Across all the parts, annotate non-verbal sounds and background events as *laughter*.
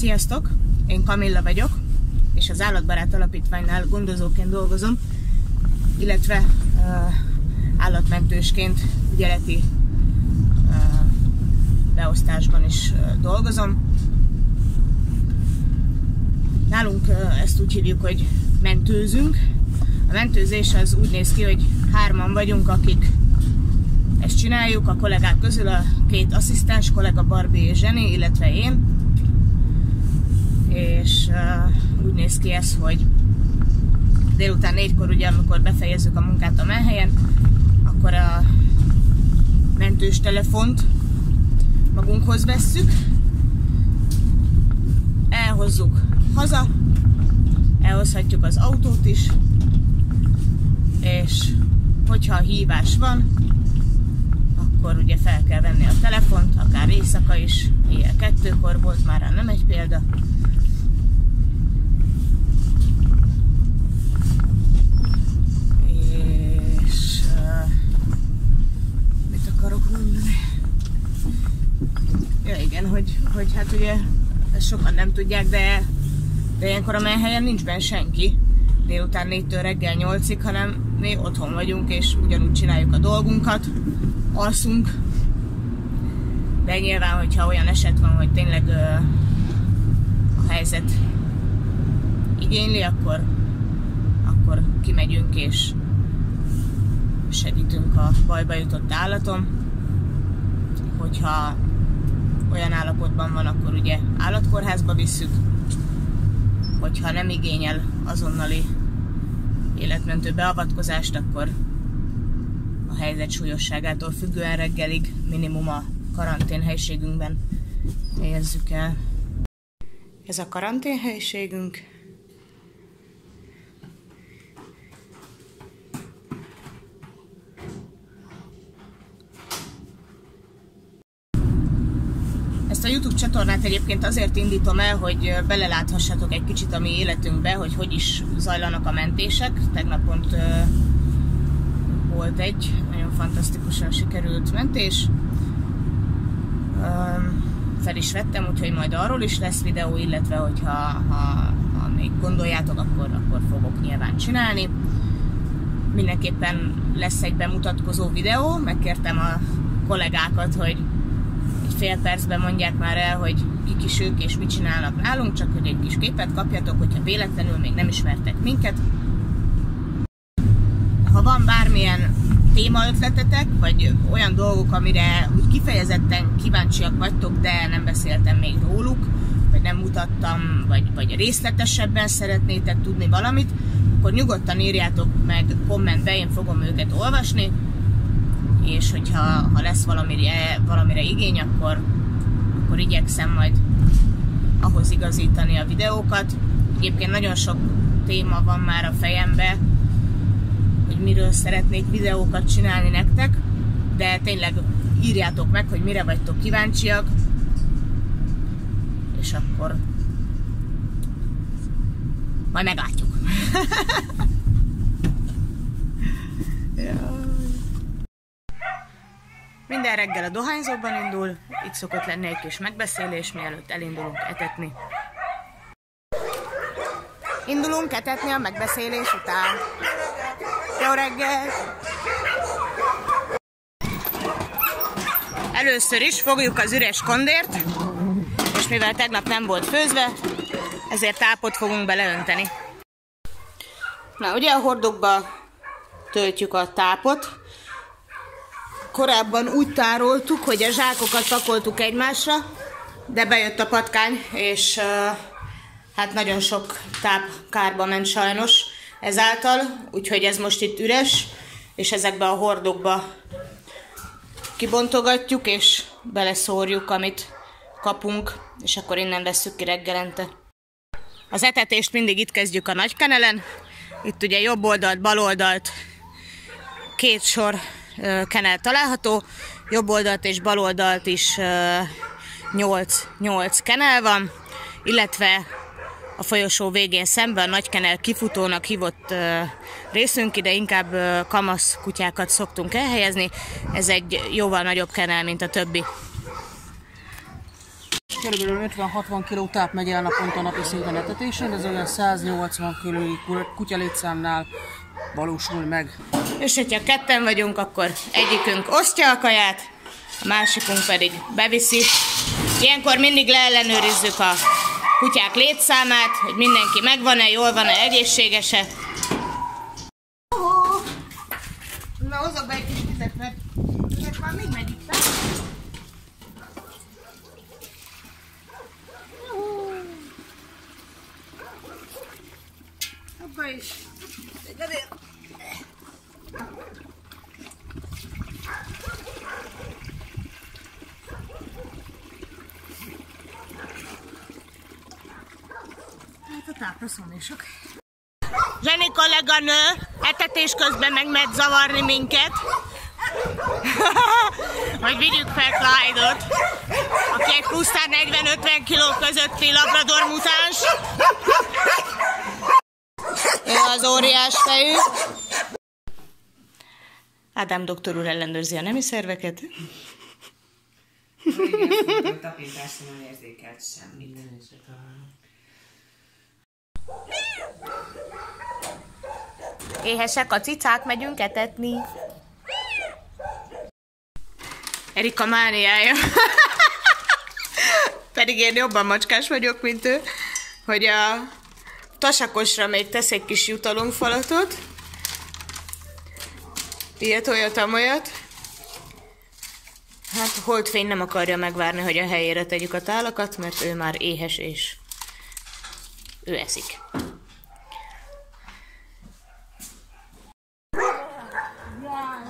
Sziasztok! Én Kamilla vagyok, és az Állatbarát Alapítványnál gondozóként dolgozom, illetve uh, állatmentősként ügyeleti uh, beosztásban is uh, dolgozom. Nálunk uh, ezt úgy hívjuk, hogy mentőzünk. A mentőzés az úgy néz ki, hogy hárman vagyunk, akik ezt csináljuk, a kollégák közül a két asszisztens kollega Barbie és Zseni, illetve én. És uh, úgy néz ki ez, hogy délután négykor, ugye, amikor befejezzük a munkát a menhelyen, akkor a mentős telefont magunkhoz vesszük, elhozzuk haza, elhozhatjuk az autót is, és hogyha hívás van, akkor ugye fel kell venni a telefont, akár éjszaka is, éjjel kettőkor volt már, nem egy példa. Akarok mondani? Ja igen, hogy, hogy hát ugye ezt sokan nem tudják, de, de ilyenkor a menhelyen nincs benne senki délután 4-től reggel 8-ig, hanem mi otthon vagyunk, és ugyanúgy csináljuk a dolgunkat, alszunk, de nyilván, hogyha olyan eset van, hogy tényleg ö, a helyzet igényli, akkor, akkor kimegyünk és segítünk a bajba jutott állatom. Hogyha olyan állapotban van, akkor ugye állatkórházba visszük, hogyha nem igényel azonnali életmentő beavatkozást, akkor a helyzet súlyosságától függően reggelig minimum a karanténhelyiségünkben helyezzük el. Ez a karanténhelyiségünk. Ezt a YouTube csatornát egyébként azért indítom el, hogy beleláthassatok egy kicsit a mi életünkbe, hogy hogy is zajlanak a mentések. Tegnap pont uh, volt egy nagyon fantasztikusan sikerült mentés. Um, fel is vettem, úgyhogy majd arról is lesz videó, illetve hogyha ha, ha még gondoljátok, akkor, akkor fogok nyilván csinálni. Mindenképpen lesz egy bemutatkozó videó, megkértem a kollégákat, hogy fél percben mondják már el, hogy kik is ők és mit csinálnak nálunk, csak hogy egy kis képet kapjatok, hogyha véletlenül még nem ismertek minket. Ha van bármilyen témaötletetek, vagy olyan dolgok, amire úgy kifejezetten kíváncsiak vagytok, de nem beszéltem még róluk, vagy nem mutattam, vagy, vagy részletesebben szeretnétek tudni valamit, akkor nyugodtan írjátok meg kommentbe, én fogom őket olvasni, és hogyha ha lesz valamire, valamire igény, akkor, akkor igyekszem majd ahhoz igazítani a videókat. Egyébként nagyon sok téma van már a fejembe, hogy miről szeretnék videókat csinálni nektek, de tényleg írjátok meg, hogy mire vagytok kíváncsiak, és akkor majd meglátjuk. *laughs* yeah. Minden reggel a dohányzóban indul, itt szokott lenni egy kis megbeszélés, mielőtt elindulunk etetni. Indulunk etetni a megbeszélés után. Jó reggel! Először is fogjuk az üres kondért, és mivel tegnap nem volt főzve, ezért tápot fogunk beleönteni. Na, ugye a hordókba töltjük a tápot, korábban úgy tároltuk, hogy a zsákokat pakoltuk egymásra, de bejött a patkány, és hát nagyon sok táp kárba ment sajnos ezáltal, úgyhogy ez most itt üres, és ezekbe a hordókba kibontogatjuk, és beleszórjuk, amit kapunk, és akkor innen vesszük ki reggelente. Az etetést mindig itt kezdjük a nagykenelen, itt ugye jobb oldalt, bal oldalt, két sor kenel található, jobb oldalt és bal oldalt is 8, 8 kenel van, illetve a folyosó végén szemben a nagy kenel kifutónak hívott részünk, ide inkább kamasz kutyákat szoktunk elhelyezni. Ez egy jóval nagyobb kenel, mint a többi. Körülbelül 50-60 kg táp megy el naponta napi szinten etetésén, ez olyan 180 kg kutyalétszámnál valósul meg. És hogyha ketten vagyunk, akkor egyikünk osztja a kaját, a másikunk pedig beviszi. Ilyenkor mindig leellenőrizzük a kutyák létszámát, hogy mindenki megvan-e, jól van-e, egészséges-e. Na, hozok be egy kis vizet, mert ezek már még megy itt Abba is. Gyere! Hát a tápra szomésok. Zseni kolléganő etetés közben meg megy zavarni minket. *laughs* hogy vigyük fel Clyde-ot, aki egy pusztán 40-50 kg közötti labrador mutáns. Ő az óriás fejű. Ádám doktor úr ellenőrzi a nemi szerveket. Igen, a tapintásra nem érzékelt semmit. Éhesek a cicák, megyünk etetni. Erika mániája. *laughs* Pedig én jobban macskás vagyok, mint ő, hogy a tasakosra még tesz egy kis jutalomfalatot. Ilyet, olyat, amolyat. Hát Holdfény nem akarja megvárni, hogy a helyére tegyük a tálakat, mert ő már éhes és ő eszik.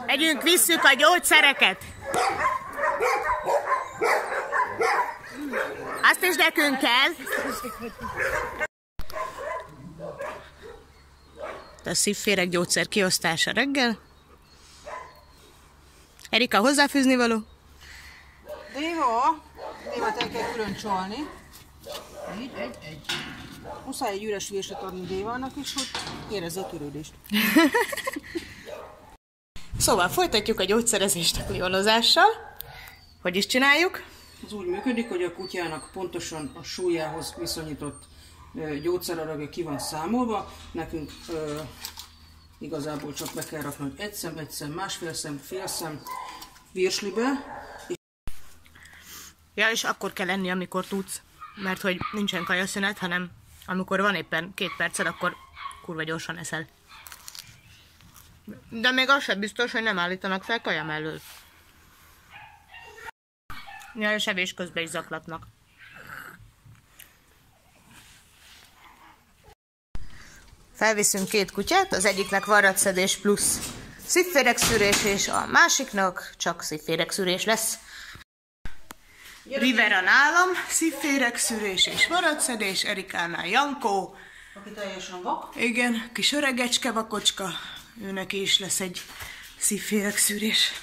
Megyünk, visszük a gyógyszereket! Azt is nekünk kell. A szívféreg gyógyszer kiosztása reggel. Erika, hozzáfűzni való? Déva, Dévát el kell külön csalni. Így, egy, egy. Muszáj egy üres véslet adni Dévának is, hogy érezze a törődést. *laughs* Szóval folytatjuk a gyógyszerezést a klionozással. Hogy is csináljuk? Ez úgy működik, hogy a kutyának pontosan a súlyához viszonyított gyógyszeraragja ki van számolva. Nekünk ö, igazából csak be kell rakni, hogy egy szem, egy szem, másfél szem, fél szem virslibe, Ja, és akkor kell enni, amikor tudsz. Mert hogy nincsen kajaszünet, hanem amikor van éppen két perced, akkor kurva gyorsan eszel. De még az sem biztos, hogy nem állítanak fel kaja mellől. Ja, és evés közben is zaklatnak. Felviszünk két kutyát, az egyiknek varratszedés plusz szívféregszűrés, és a másiknak csak szívféregszűrés lesz. Rivera nálam, szívféregszűrés és varratszedés, Erikánál Jankó, aki teljesen vak. igen, kis öregecske vakocska, őnek is lesz egy szívféregszűrés.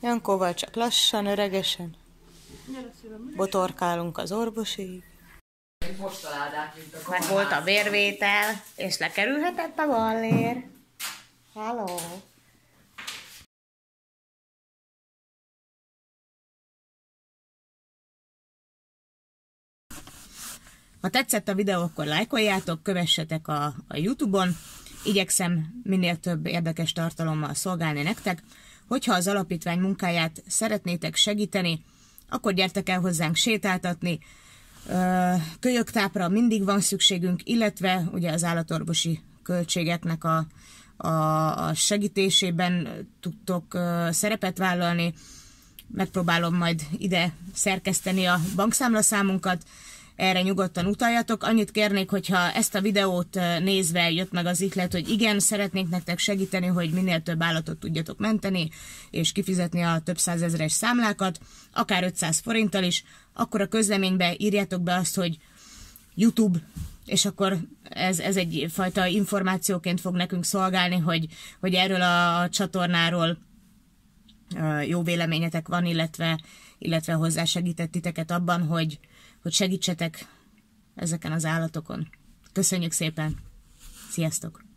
Jankóval csak lassan, öregesen. Botorkálunk az orvosig. Postaládát, mint a Meg volt a bérvétel, és lekerülhetett a ballér. Halló! Ha tetszett a videó, akkor lájkoljátok, kövessetek a, a Youtube-on. Igyekszem minél több érdekes tartalommal szolgálni nektek. Hogyha az alapítvány munkáját szeretnétek segíteni, akkor gyertek el hozzánk sétáltatni. Kölyöktápra mindig van szükségünk, illetve ugye az állatorvosi költségeknek a, a, a segítésében tudtok szerepet vállalni. Megpróbálom majd ide szerkeszteni a bankszámlaszámunkat, erre nyugodtan utaljatok. Annyit kérnék, hogyha ezt a videót nézve jött meg az ihlet, hogy igen, szeretnénk nektek segíteni, hogy minél több állatot tudjatok menteni, és kifizetni a több százezres számlákat, akár 500 forinttal is, akkor a közleménybe írjátok be azt, hogy YouTube, és akkor ez, ez egy fajta információként fog nekünk szolgálni, hogy, hogy erről a csatornáról jó véleményetek van, illetve, illetve hozzásegített titeket abban, hogy, hogy segítsetek ezeken az állatokon. Köszönjük szépen! Sziasztok!